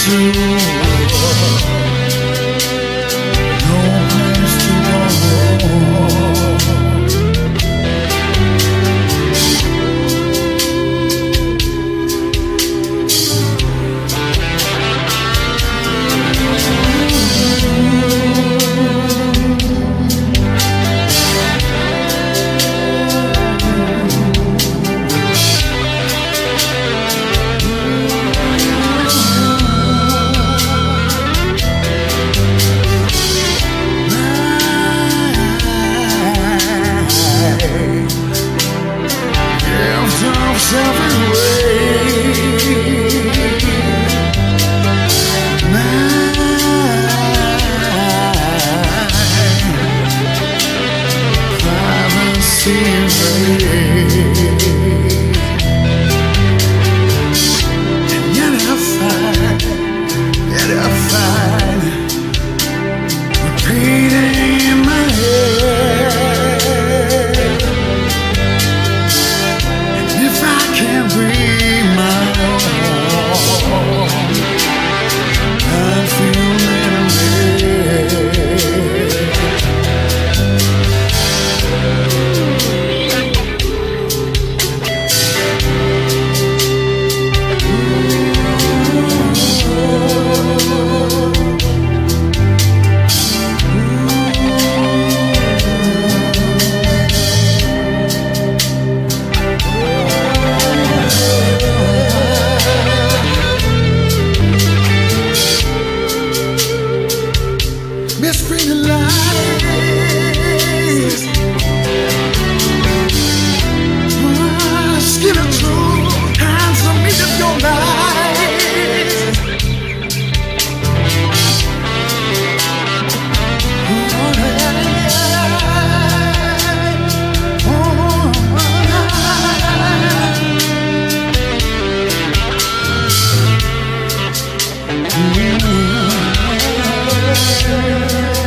to fire. Sure.